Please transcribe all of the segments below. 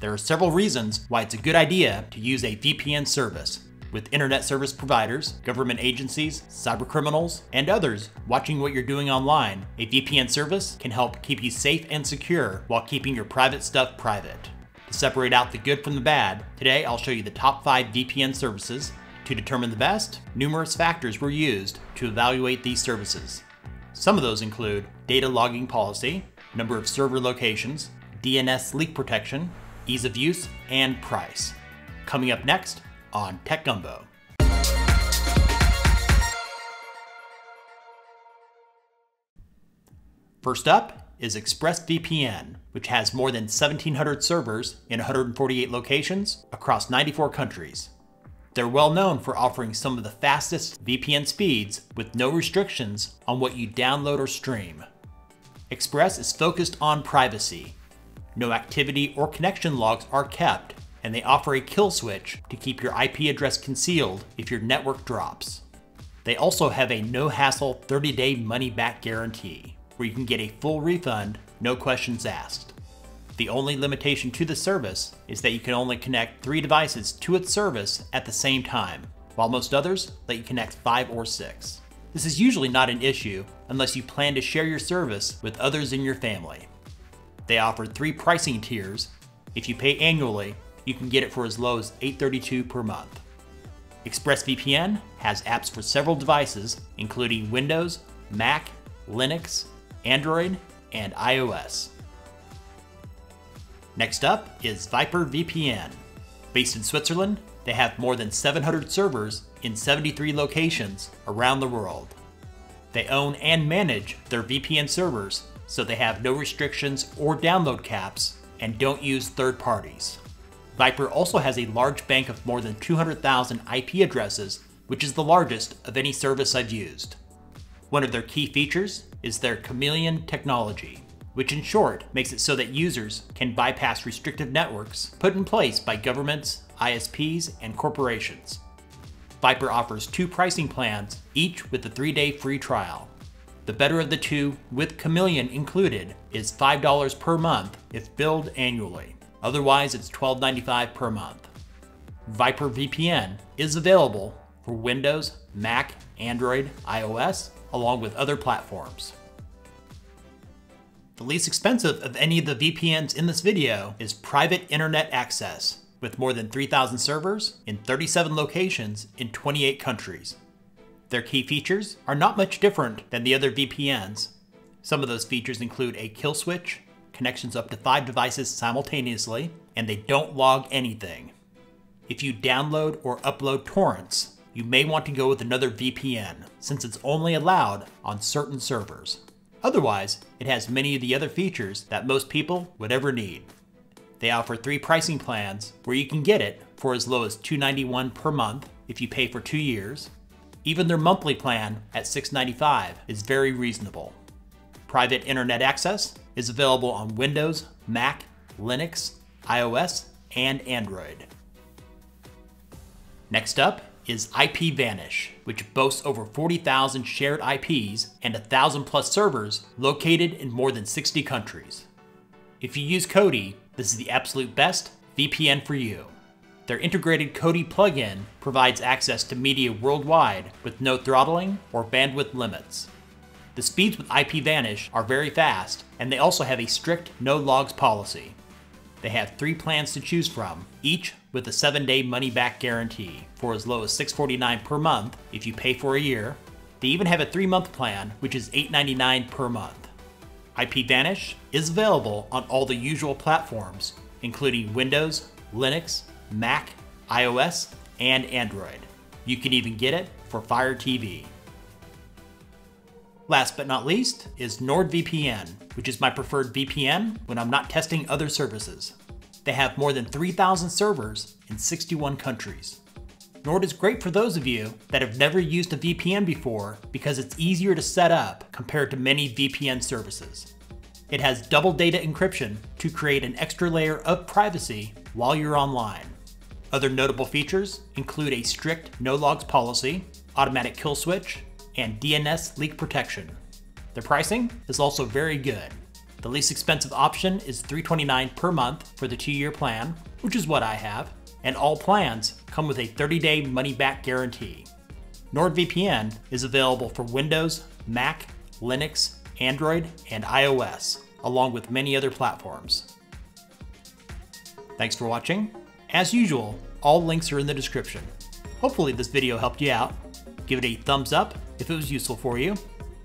There are several reasons why it's a good idea to use a VPN service. With internet service providers, government agencies, cybercriminals, and others watching what you're doing online, a VPN service can help keep you safe and secure while keeping your private stuff private. To separate out the good from the bad, today I'll show you the top 5 VPN services. To determine the best, numerous factors were used to evaluate these services. Some of those include data logging policy, number of server locations, DNS leak protection, ease of use, and price. Coming up next, on Tech Gumbo. First up is ExpressVPN, which has more than 1,700 servers in 148 locations across 94 countries. They're well known for offering some of the fastest VPN speeds with no restrictions on what you download or stream. Express is focused on privacy. No activity or connection logs are kept, and they offer a kill switch to keep your IP address concealed if your network drops. They also have a no hassle 30 day money back guarantee, where you can get a full refund, no questions asked. The only limitation to the service is that you can only connect three devices to its service at the same time, while most others let you connect five or six. This is usually not an issue unless you plan to share your service with others in your family. They offer three pricing tiers. If you pay annually, you can get it for as low as 832 per month. ExpressVPN has apps for several devices, including Windows, Mac, Linux, Android, and iOS. Next up is VyprVPN. Based in Switzerland, they have more than 700 servers in 73 locations around the world. They own and manage their VPN servers, so they have no restrictions or download caps and don't use third parties. Vypr also has a large bank of more than 200,000 IP addresses, which is the largest of any service I've used. One of their key features is their Chameleon technology, which in short makes it so that users can bypass restrictive networks put in place by governments, ISPs, and corporations. Vypr offers two pricing plans, each with a three day free trial. The better of the two, with Chameleon included, is $5 per month if billed annually. Otherwise, it's $12.95 per month. VyprVPN is available for Windows, Mac, Android, iOS, along with other platforms. The least expensive of any of the VPNs in this video is Private Internet Access, with more than 3,000 servers in 37 locations in 28 countries. Their key features are not much different than the other VPNs. Some of those features include a kill switch, connections up to five devices simultaneously, and they don't log anything. If you download or upload torrents, you may want to go with another VPN, since it's only allowed on certain servers. Otherwise, it has many of the other features that most people would ever need. They offer three pricing plans where you can get it for as low as 291 per month if you pay for two years. Even their monthly plan at $6.95 is very reasonable. Private internet access is available on Windows, Mac, Linux, iOS, and Android. Next up is IPVanish, which boasts over 40,000 shared IPs and 1,000 plus servers located in more than 60 countries. If you use Kodi, this is the absolute best VPN for you. Their integrated Kodi plugin provides access to media worldwide with no throttling or bandwidth limits. The speeds with IPVanish are very fast, and they also have a strict no logs policy. They have three plans to choose from, each with a 7-day money-back guarantee for as low as 649 per month if you pay for a year. They even have a 3-month plan, which is 899 per month. IPVanish is available on all the usual platforms, including Windows, Linux, Mac, iOS, and Android. You can even get it for Fire TV. Last but not least is NordVPN, which is my preferred VPN when I'm not testing other services. They have more than 3,000 servers in 61 countries. Nord is great for those of you that have never used a VPN before because it's easier to set up compared to many VPN services. It has double data encryption to create an extra layer of privacy while you're online. Other notable features include a strict no logs policy, automatic kill switch, and DNS leak protection. The pricing is also very good. The least expensive option is 329 per month for the two-year plan, which is what I have, and all plans come with a 30-day money-back guarantee. NordVPN is available for Windows, Mac, Linux, Android, and iOS, along with many other platforms. Thanks for watching. As usual, all links are in the description. Hopefully this video helped you out. Give it a thumbs up if it was useful for you.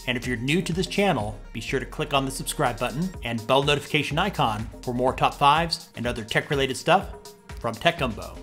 And if you're new to this channel, be sure to click on the subscribe button and bell notification icon for more top 5s and other tech related stuff from Tech Gumbo.